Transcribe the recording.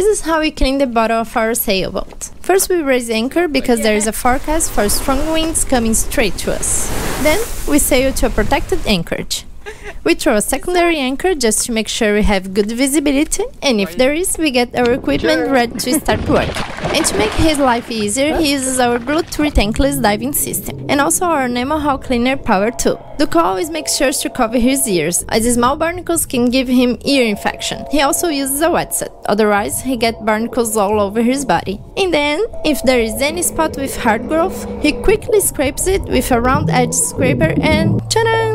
This is how we clean the bottom of our sailboat. First we raise anchor because there is a forecast for strong winds coming straight to us. Then we sail to a protected anchorage. We throw a secondary anchor just to make sure we have good visibility, and if there is, we get our equipment ready to start work. And to make his life easier, he uses our Bluetooth tankless diving system, and also our Nemo Hull Cleaner Power tool. Duca always makes sure to cover his ears, as small barnacles can give him ear infection. He also uses a wetsuit, otherwise he gets barnacles all over his body. And then, if there is any spot with hard growth, he quickly scrapes it with a round edge scraper and ta-da!